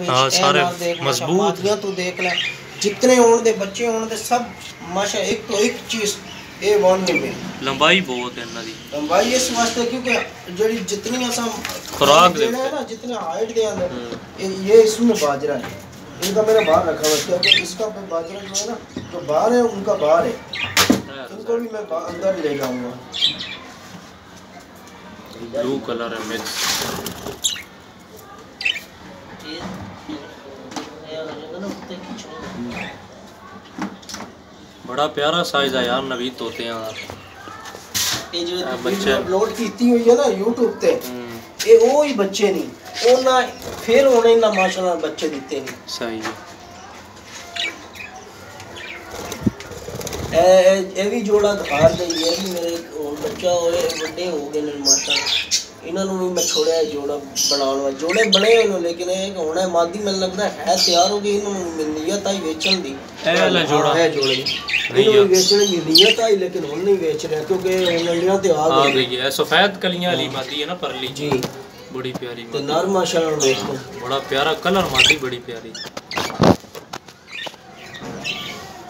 ਹਾਂ, ਇਹ ਸਾਰੇ ਨਾਲ ਦੇਖ, ਮਾਸ਼ਾ, ਮਜ਼ਬੂਤ। ਮਾਦੀਆਂ ਤੂੰ ਦੇਖ ਲੈ ਜਿਤਨੇ ਹੋਣ ਦੇ ਬੱਚੇ ਹੋਣ ਦੇ ਸਭ ਮਾਸ਼ਾ ਇੱਕ ਤੋਂ ਇੱਕ ਚੀਜ਼ ਇਹ ਵਨ ਨੇ ਮੇਰੀ ਲੰਬਾਈ ਬਹੁਤ ਹੈ ਇਹਨਾਂ ਦੀ ਲੰਬਾਈ ਇਸ ਵਾਸਤੇ क्योंकि ਜਿਹੜੀ जितनी असा खुराक देना है ना जितने हाइट दे अंदर ये ये इसमें बाजरा है इनका मैंने बाहर रखा हुआ है क्योंकि इसका बाजरा जो है ना जो बाहर है उनका बाहर है इनको भी मैं बा- अंदर ले जाऊंगा ब्लू कलर है मिक्स बड़ा प्यारा साइज है यार नवी तोते ਦਾ ਇਹ ਜਿਹੜੇ ਆ, ਬੱਚੇ ਬੱਚੇ। ਅਪਲੋਡ ਕੀਤੀ ਹੋਈ ਹੈ ਨਾ YouTube ਤੇ ਹੂੰ ਇਹ ਉਹ ਹੀ ਬੱਚੇ ਨਹੀਂ ਉਹਨਾਂ ਫਿਰ ਉਹਨੇ ਨਾ ਮਾਸ਼ਾਅੱਲਾ ਬੱਚੇ ਦਿੱਤੇ ਨੇ ਸਹੀ ਹੈ ਇਹ ਇਹ- ਇਹ ਵੀ ਜੋੜਾ ਧਾਰ ਗਈ ਹੈ ਵੀ ਮੇਰੇ ਹੁਣ ਬੱਚਾ ਹੋਏ ਵੱਡੇ ਹੋ ਗਏ ਨੇ ਮਾਸ਼ਾਅੱਲਾ ਇਹਨਾਂ ਨੂੰ ਵੀ ਮੈਂ ਛੋੜਿਆ ਜੋੜਾ ਬਣਾਉਣ ਵਾਲਾ। ਜੋੜੇ ਬਣੇ ਹੋਏ ਨੇ ਲੇਕਿਨ ਇਹ ਹੁਣ ਮਾਦੀ ਮੈਨੂੰ ਲੱਗਦਾ ਹੈ ਤਿਆਰ ਹੋ ਗਈ ਇਹਨਾਂ ਨੂੰ ਨੀਅਤ ਆਈ ਵੇਚਣ ਦੀ। ਇਹ ਵਾਲਾ ਜੋੜਾ? ਹੈ ਜੋੜੇ ਇਹਨੂੰ ਵੇਚਣ ਦੀ ਨੀਅਤ ਆਈ ਲੇਕਿਨ ਹੁਣ ਨਹੀਂ ਵੇਚ ਰਿਹਾ ਕਿਉਂਕਿ ਇੰਡੀਆ ਤੇ ਆ ਆ ਗਈ ਗਈ ਹੈ ਸਫੈਦ ਕਲੀਆਂ ਵਾਲੀ ਮਾਦੀ ਹੈ ਨਾ ਪਰਲੀ। ਜੀ। ਬੜੀ ਪਿਆਰੀ ਤੇ ਨਰ ਮਾਸ਼ਾਅੱਲਾ ਦੇਖੋ ਬੜਾ ਪਿਆਰਾ ਕਲਰ ਮਾਦੀ ਬੜੀ ਪਿਆਰੀ।